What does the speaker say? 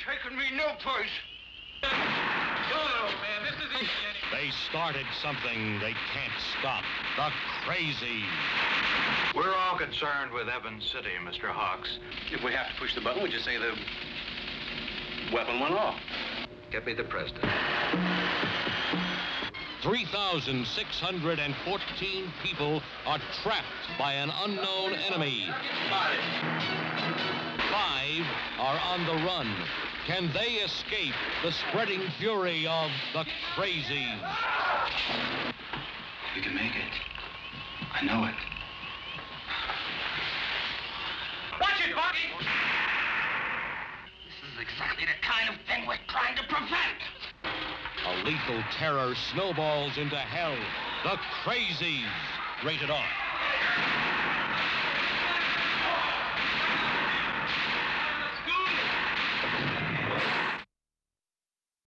taking me no place. man, this is easy. They started something they can't stop. The crazy. We're all concerned with Evans City, Mr. Hawks. If we have to push the button, we just say the weapon went off. Get me the president. 3,614 people are trapped by an unknown enemy. Five are on the run. Can they escape the spreading fury of the crazies? We can make it. I know it. Watch it, Bucky! This is exactly the kind of thing we're trying to prevent. A lethal terror snowballs into hell. The crazies. Rated R.